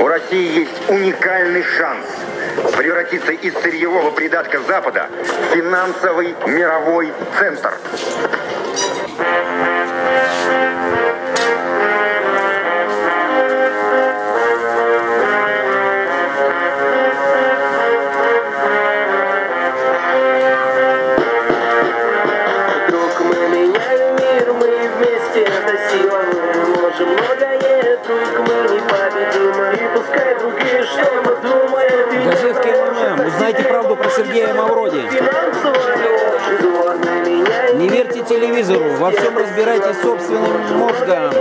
У России есть уникальный шанс превратиться из сырьевого придатка Запада в финансовый мировой центр. Друг, мы меняем мир, мы вместе, это сила Мы можем многое, Газетки МММ. Узнайте правду про Сергея Мавроди. Не верьте телевизору, во всем разбирайтесь собственным мозгом.